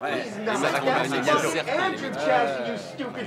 Ouais, He's not. ça va That's bien you stupid